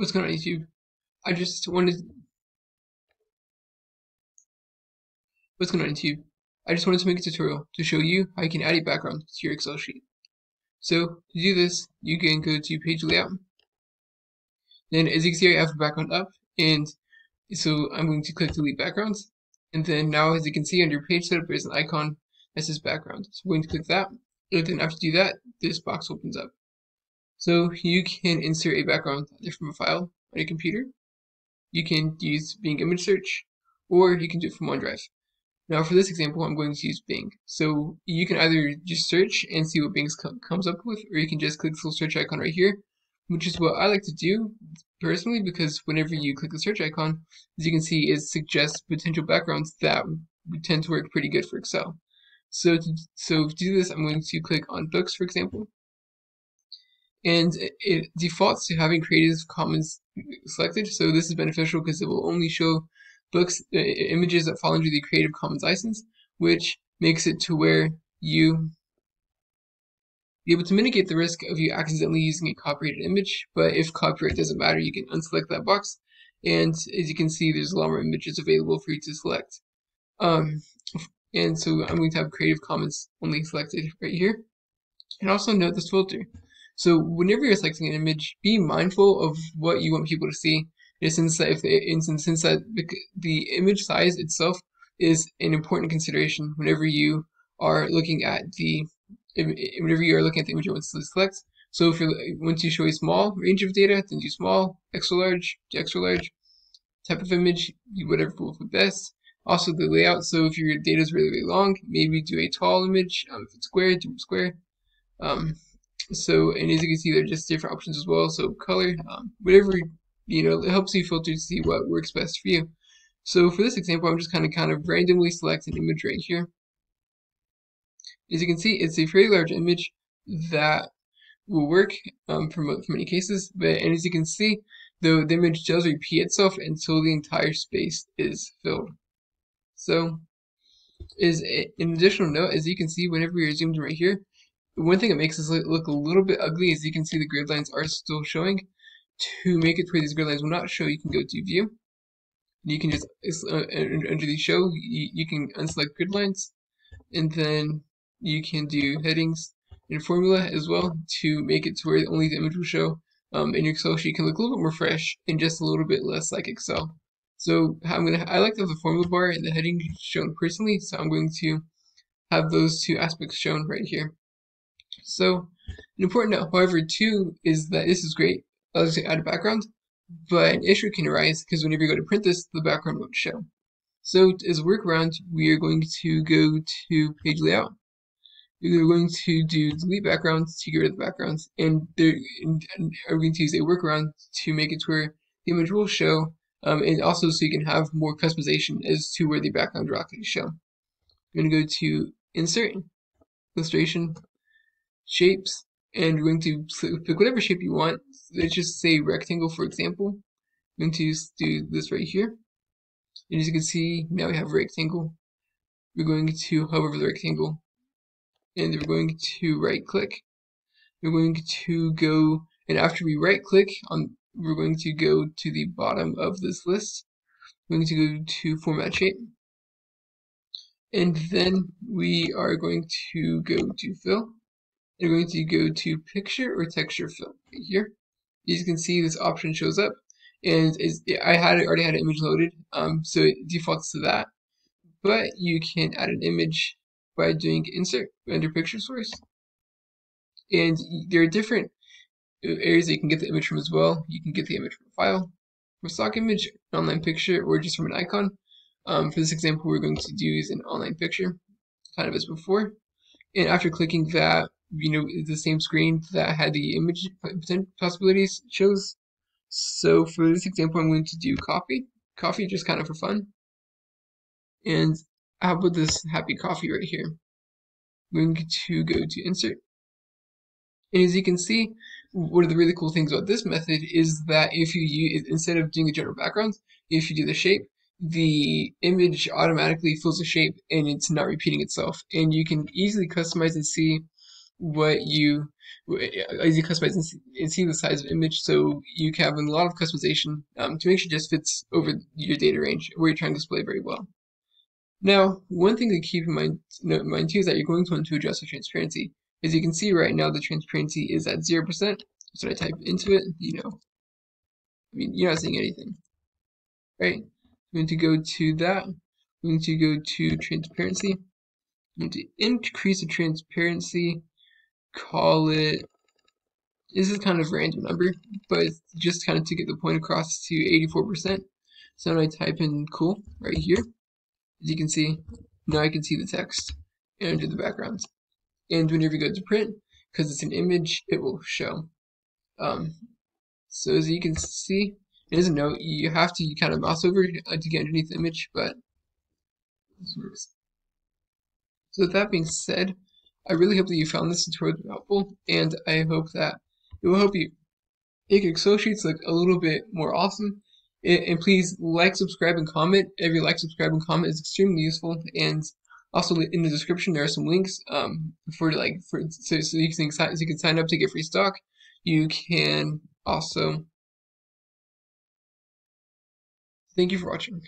What's going on YouTube? I just wanted What's going on YouTube? I just wanted to make a tutorial to show you how you can add a background to your Excel sheet. So to do this, you can go to page layout. Then as you can see I have the background up and so I'm going to click delete backgrounds. And then now as you can see under page setup there's an icon that says background. So I'm going to click that. And then after you do that, this box opens up. So you can insert a background either from a file on your computer. You can use Bing image search, or you can do it from OneDrive. Now for this example, I'm going to use Bing. So you can either just search and see what Bing comes up with, or you can just click the little search icon right here, which is what I like to do personally, because whenever you click the search icon, as you can see, it suggests potential backgrounds that tend to work pretty good for Excel. So to, so to do this, I'm going to click on Books, for example, and it defaults to having Creative Commons selected. So this is beneficial because it will only show books uh, images that fall under the Creative Commons license, which makes it to where you be able to mitigate the risk of you accidentally using a copyrighted image. But if copyright doesn't matter, you can unselect that box. And as you can see, there's a lot more images available for you to select. Um, and so I'm going to have Creative Commons only selected right here. And also note this filter. So whenever you're selecting an image, be mindful of what you want people to see. In sense that if the, in the that the image size itself is an important consideration whenever you are looking at the whenever you are looking at the image you want to select. So if you want to show a small range of data, then do small, extra large, extra large. Type of image, whatever will fit best. Also the layout, so if your data is really, really long, maybe do a tall image. Um, if it's square, do square. Um, so, and as you can see, there are just different options as well. So color, um, whatever, you know, it helps you filter to see what works best for you. So for this example, I'm just kind of kind of randomly select an image right here. As you can see, it's a fairly large image that will work um, for, for many cases. But and as you can see, though the image does repeat itself until the entire space is filled. So is an additional note, as you can see, whenever you're zoomed in right here, one thing that makes this look a little bit ugly is you can see the grid lines are still showing. To make it where these grid lines will not show, you can go to view. You can just, uh, under the show, you, you can unselect grid lines. And then you can do headings and formula as well to make it to where only the image will show. Um, in your Excel sheet can look a little bit more fresh and just a little bit less like Excel. So I'm gonna I like to have the formula bar and the heading shown personally, so I'm going to have those two aspects shown right here. So an important note, however, too, is that this is great. You to add a background, but an issue can arise because whenever you go to print this, the background won't show. So as a workaround, we are going to go to page layout. We're going to do delete backgrounds to get rid of the backgrounds, and, there, and are going to use a workaround to make it to where the image will show, um, and also so you can have more customization as to where the background will actually show. I'm going to go to Insert, Illustration, shapes and we're going to pick whatever shape you want. Let's just say rectangle for example. I'm going to do this right here. And as you can see, now we have a rectangle. We're going to hover over the rectangle and we're going to right click. We're going to go, and after we right click on, we're going to go to the bottom of this list. We're going to go to format shape. And then we are going to go to fill you're going to go to picture or texture fill right here. As you can see, this option shows up, and I had already had an image loaded, um, so it defaults to that. But you can add an image by doing insert under picture source, and there are different areas that you can get the image from as well. You can get the image from a file, from a stock image, an online picture, or just from an icon. Um, for this example, we're going to do is an online picture, kind of as before. And after clicking that, you know, the same screen that had the image possibilities shows. So for this example, I'm going to do coffee. Coffee just kind of for fun. And how about this happy coffee right here? I'm going to go to insert. And as you can see, one of the really cool things about this method is that if you use, instead of doing a general background, if you do the shape, the image automatically fills the shape and it's not repeating itself. And you can easily customize and see what you as you customize and see the size of image so you can have a lot of customization um, to make sure it just fits over your data range where you're trying to display very well. Now, one thing to keep in mind, in mind too is that you're going to want to adjust the transparency. As you can see right now, the transparency is at 0%. So I type into it, you know, I mean, you're not seeing anything, right? I'm going to go to that. I'm going to go to transparency. I'm going to increase the transparency, call it, this is kind of random number, but just kind of to get the point across to 84%. So now I type in cool right here. As you can see, now I can see the text under the background. And whenever you go to print, because it's an image, it will show. Um, so as you can see, it is a note. You have to kind of mouse over to get underneath the image, but this works. So with that being said, I really hope that you found this tutorial helpful, and I hope that it will help you make your Excel sheets look a little bit more awesome. And please like, subscribe, and comment. Every like, subscribe, and comment is extremely useful. And also in the description there are some links um, for like for so, so you can so you can sign up to get free stock. You can also thank you for watching.